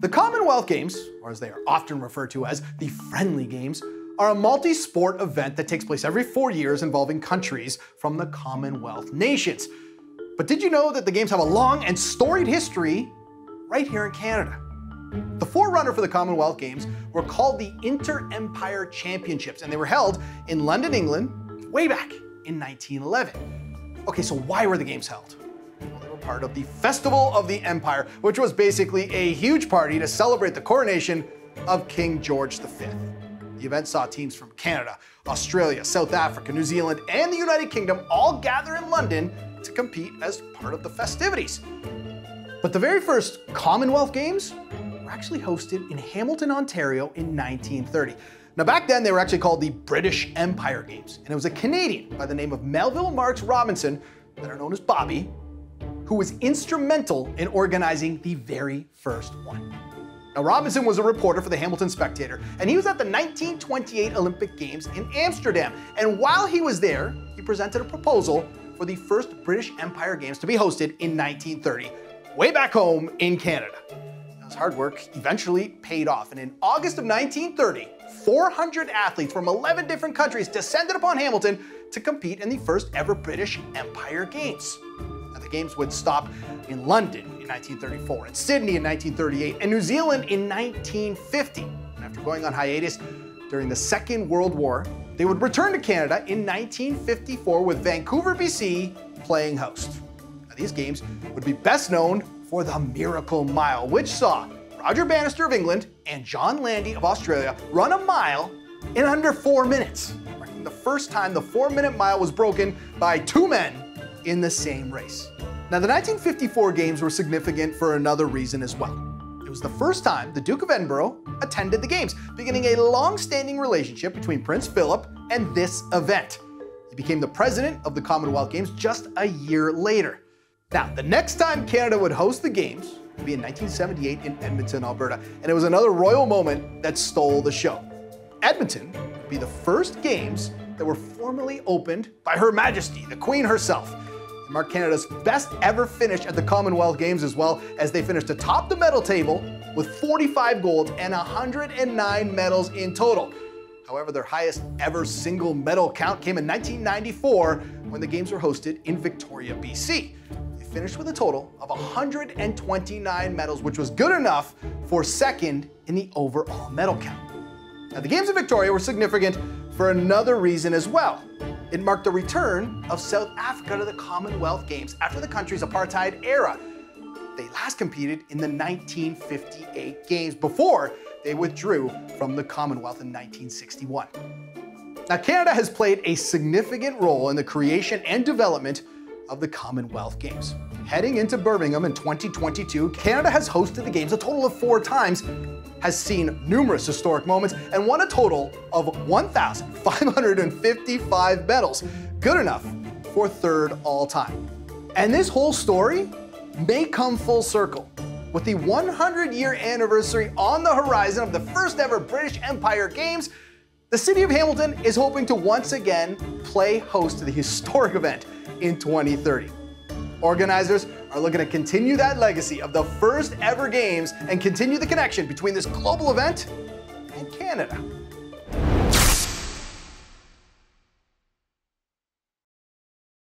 The Commonwealth Games, or as they are often referred to as the Friendly Games, are a multi sport event that takes place every four years involving countries from the Commonwealth nations. But did you know that the Games have a long and storied history right here in Canada? The forerunner for the Commonwealth Games were called the Inter Empire Championships, and they were held in London, England, way back in 1911. Okay, so why were the Games held? Part of the Festival of the Empire, which was basically a huge party to celebrate the coronation of King George V. The event saw teams from Canada, Australia, South Africa, New Zealand, and the United Kingdom all gather in London to compete as part of the festivities. But the very first Commonwealth Games were actually hosted in Hamilton, Ontario in 1930. Now, back then, they were actually called the British Empire Games, and it was a Canadian by the name of Melville Marks Robinson, better known as Bobby, who was instrumental in organizing the very first one. Now, Robinson was a reporter for the Hamilton Spectator, and he was at the 1928 Olympic Games in Amsterdam. And while he was there, he presented a proposal for the first British Empire Games to be hosted in 1930, way back home in Canada. His hard work eventually paid off, and in August of 1930, 400 athletes from 11 different countries descended upon Hamilton to compete in the first ever British Empire Games. The Games would stop in London in 1934, in Sydney in 1938, and New Zealand in 1950. And after going on hiatus during the Second World War, they would return to Canada in 1954 with Vancouver, BC playing host. Now, these games would be best known for the Miracle Mile, which saw Roger Bannister of England and John Landy of Australia run a mile in under four minutes, marking the first time the four minute mile was broken by two men in the same race. Now, the 1954 Games were significant for another reason as well. It was the first time the Duke of Edinburgh attended the Games, beginning a long standing relationship between Prince Philip and this event. He became the president of the Commonwealth Games just a year later. Now, the next time Canada would host the Games would be in 1978 in Edmonton, Alberta, and it was another royal moment that stole the show. Edmonton would be the first Games that were formally opened by Her Majesty, the Queen herself marked Canada's best ever finish at the Commonwealth Games as well as they finished atop the medal table with 45 golds and 109 medals in total. However, their highest ever single medal count came in 1994 when the Games were hosted in Victoria, BC. They finished with a total of 129 medals, which was good enough for second in the overall medal count. Now, the Games of Victoria were significant for another reason as well. It marked the return of South Africa to the Commonwealth Games after the country's apartheid era. They last competed in the 1958 Games before they withdrew from the Commonwealth in 1961. Now, Canada has played a significant role in the creation and development of the Commonwealth Games. Heading into Birmingham in 2022, Canada has hosted the Games a total of four times, has seen numerous historic moments, and won a total of 1,555 medals. Good enough for third all time. And this whole story may come full circle. With the 100 year anniversary on the horizon of the first ever British Empire Games, the city of Hamilton is hoping to once again play host to the historic event in 2030. Organizers are looking to continue that legacy of the first ever games and continue the connection between this global event and Canada.